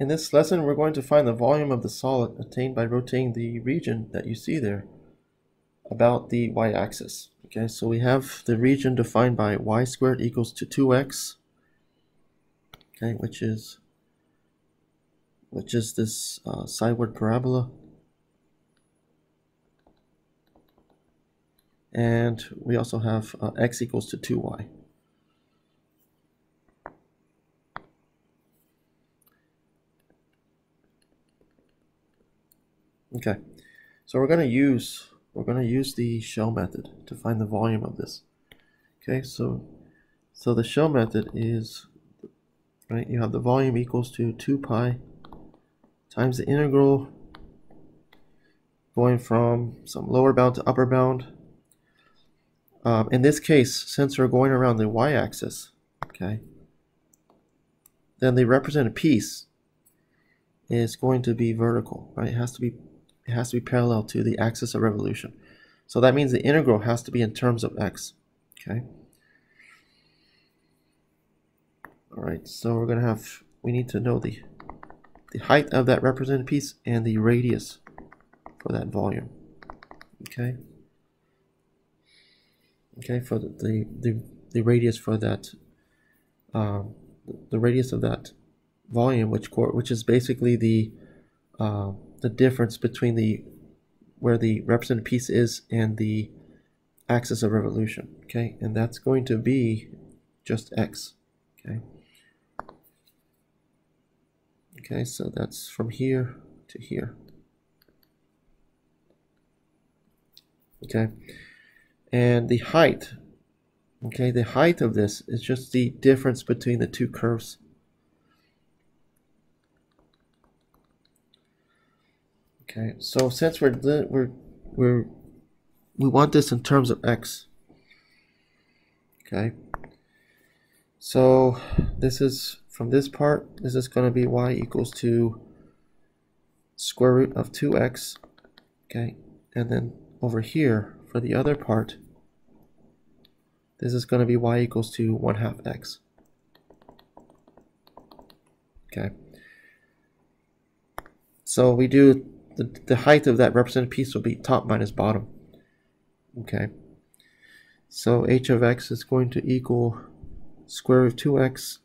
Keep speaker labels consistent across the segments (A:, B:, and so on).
A: in this lesson, we're going to find the volume of the solid attained by rotating the region that you see there about the y-axis. Okay, so we have the region defined by y squared equals to 2x, okay, which is which is this uh, sideward parabola. And we also have uh, x equals to 2y. Okay, so we're going to use we're going to use the shell method to find the volume of this. Okay, so so the shell method is right. You have the volume equals to two pi times the integral going from some lower bound to upper bound. Um, in this case, since we're going around the y-axis, okay, then the represented piece is going to be vertical, right? It has to be it has to be parallel to the axis of revolution. So that means the integral has to be in terms of x. Okay. All right, so we're gonna have we need to know the the height of that represented piece and the radius for that volume. Okay. Okay, for the the, the, the radius for that um, the radius of that volume, which which is basically the uh, the difference between the where the represented piece is and the axis of revolution okay? And that's going to be just x okay? Okay so that's from here to here. Okay? And the height okay? The height of this is just the difference between the two curves Okay, so since we're we're we're we want this in terms of x. Okay. So this is from this part, this is going to be y equals to square root of 2x. Okay. And then over here for the other part, this is going to be y equals to 1 half x. Okay. So we do the, the height of that represented piece will be top minus bottom. Okay. So h of x is going to equal square root of 2x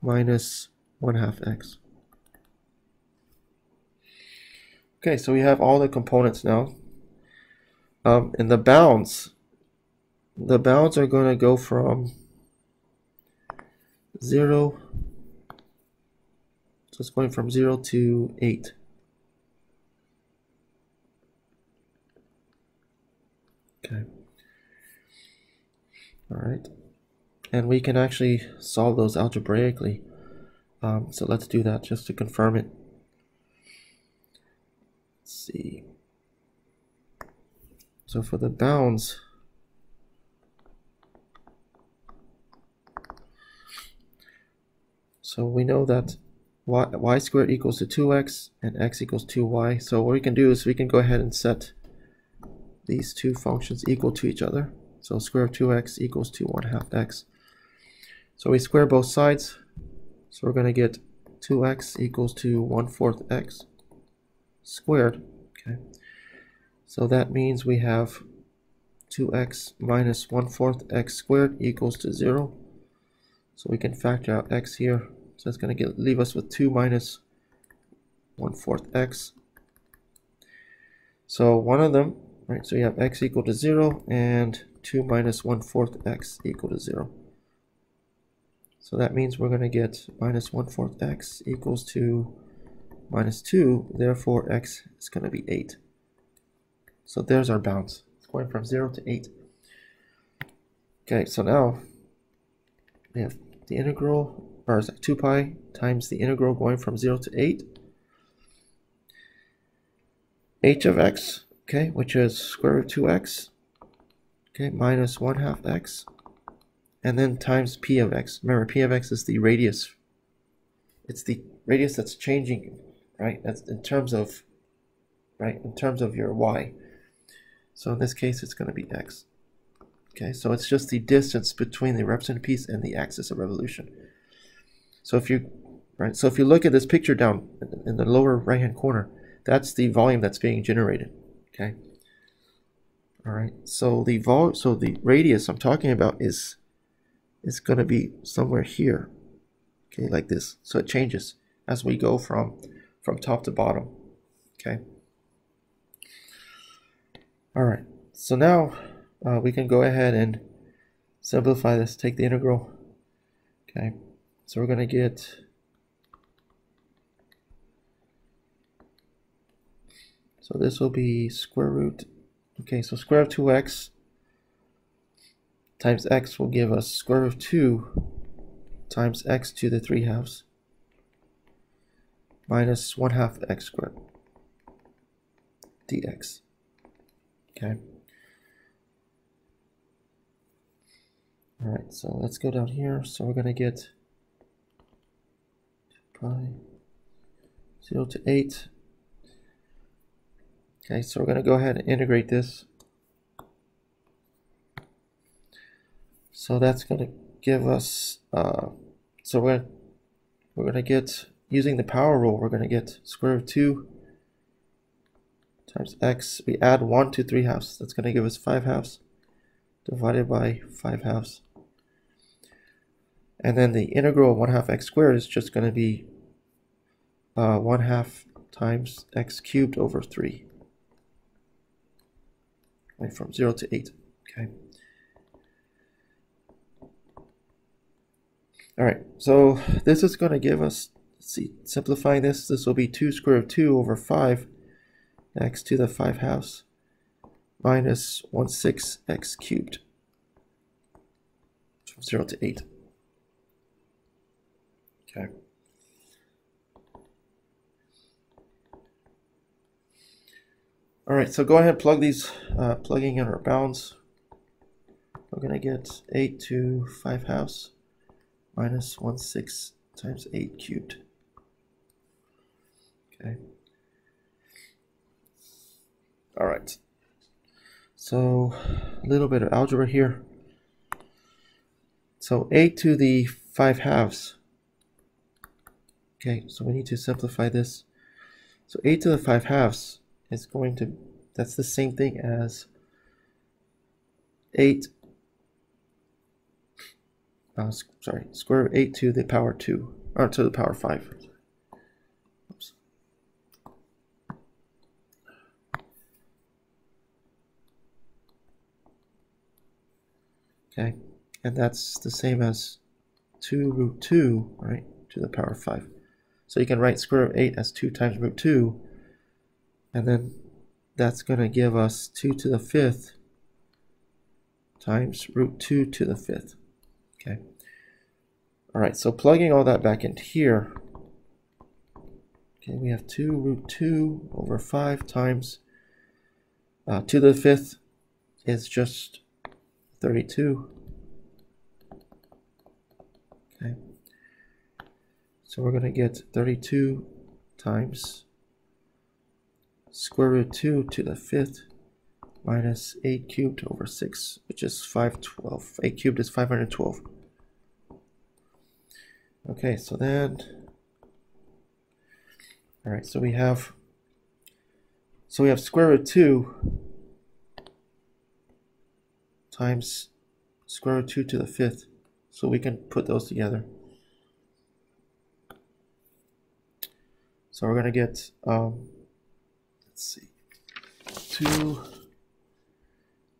A: minus 1 half x. Okay, so we have all the components now. Um, and the bounds, the bounds are going to go from 0, so it's going from 0 to 8. Okay. All right. And we can actually solve those algebraically. Um, so let's do that just to confirm it. Let's see. So for the bounds, so we know that y, y squared equals to 2x and x equals 2y. So what we can do is we can go ahead and set these two functions equal to each other. So square of 2x equals to 1 half x. So we square both sides. So we're going to get 2x equals to 1 fourth x squared. Okay. So that means we have 2x minus 1 fourth x squared equals to 0. So we can factor out x here. So it's going to get, leave us with 2 minus 1 fourth x. So one of them Right, so you have x equal to 0 and 2 minus 1 fourth x equal to 0. So that means we're going to get minus 1 fourth x equals to minus 2, therefore x is going to be 8. So there's our bounds. It's going from 0 to 8. Okay, so now we have the integral, or is that 2 pi times the integral going from 0 to 8. h of x okay, which is square root 2x, okay, minus 1 half x, and then times p of x. Remember, p of x is the radius. It's the radius that's changing, right? That's in terms of, right, in terms of your y. So in this case, it's going to be x. Okay, so it's just the distance between the represented piece and the axis of revolution. So if you right? So if you look at this picture down in the lower right hand corner, that's the volume that's being generated, okay? All right, so the vol so the radius I'm talking about is is going to be somewhere here, okay, like this. So it changes as we go from from top to bottom, okay? All right, so now uh, we can go ahead and simplify this, take the integral, okay? So we're going to get So this will be square root. Okay, so square of 2x times x will give us square root of 2 times x to the 3 halves minus 1 half x squared dx. Okay. Alright, so let's go down here. So we're going to get pi 0 to 8 Okay, so we're going to go ahead and integrate this. So that's going to give us, uh, so we're, we're going to get, using the power rule, we're going to get square root of 2 times x. We add 1 to 3 halves. That's going to give us 5 halves divided by 5 halves. And then the integral of 1 half x squared is just going to be uh, 1 half times x cubed over 3 from 0 to 8. Okay. All right, so this is going to give us, see, simplifying this, this will be 2 square of 2 over 5 x to the 5 halves minus 1 6 x cubed from 0 to 8. Okay. All right, so go ahead and plug these, uh, plugging in our bounds. We're gonna get eight to five halves minus one six times eight cubed. Okay. All right. So a little bit of algebra here. So 8 to the 5 halves. Okay, so we need to simplify this. So 8 to the 5 halves is going to, that's the same thing as 8, uh, sorry, square root 8 to the power 2, or to the power 5. Oops. Okay, and that's the same as 2 root 2, right, to the power 5. So you can write square root of 8 as 2 times root 2, and then that's going to give us 2 to the fifth times root 2 to the fifth. Okay. All right, so plugging all that back into here, okay, we have 2 root 2 over 5 times uh, 2 to the fifth is just 32. Okay. So we're going to get 32 times square root 2 to the fifth minus 8 cubed over 6, which is 512. 8 cubed is 512. Okay, so then, all right, so we have, so we have square root 2 times square root 2 to the fifth. So we can put those together. So we're going to get um, let's see, 2,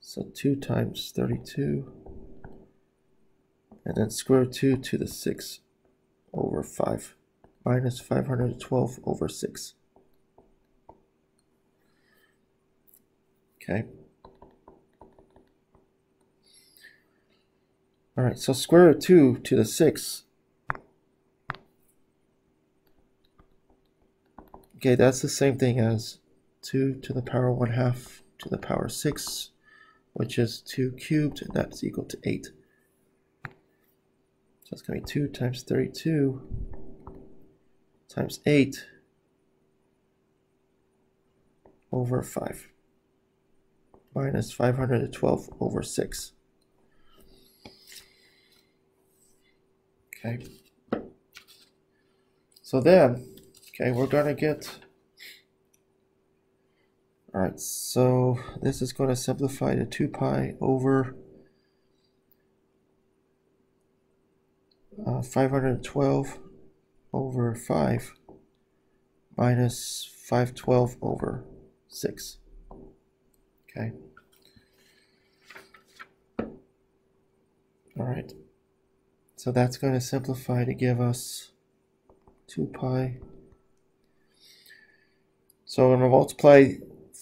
A: so 2 times 32, and then square root 2 to the 6 over 5, minus 512 over 6. Okay. All right, so square root 2 to the 6 Okay, that's the same thing as 2 to the power 1 half to the power 6, which is 2 cubed, and that's equal to 8. So it's going to be 2 times 32 times 8 over 5 minus 512 over 6. Okay. So then, okay, we're gonna get. All right, so this is going to simplify to 2 pi over uh, 512 over 5 minus 512 over 6. Okay. All right. So that's going to simplify to give us 2 pi. So I'm going to multiply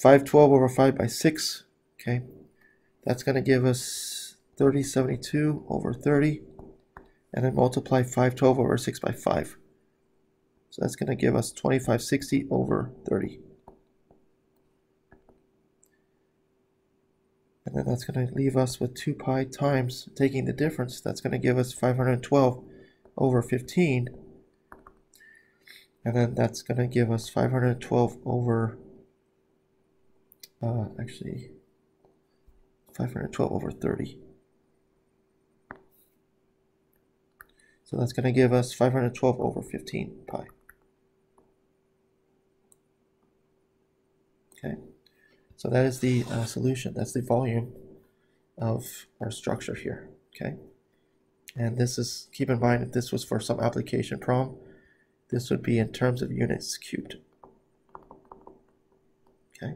A: 512 over 5 by 6. Okay. That's going to give us 3072 over 30. And then multiply 512 over 6 by 5. So that's going to give us 2560 over 30. And then that's going to leave us with 2 pi times taking the difference. That's going to give us 512 over 15. And then that's going to give us 512 over, uh, actually, 512 over 30. So that's going to give us 512 over 15 pi. Okay, so that is the uh, solution. That's the volume of our structure here. Okay, and this is, keep in mind, if this was for some application problem, this would be in terms of units cubed. Okay.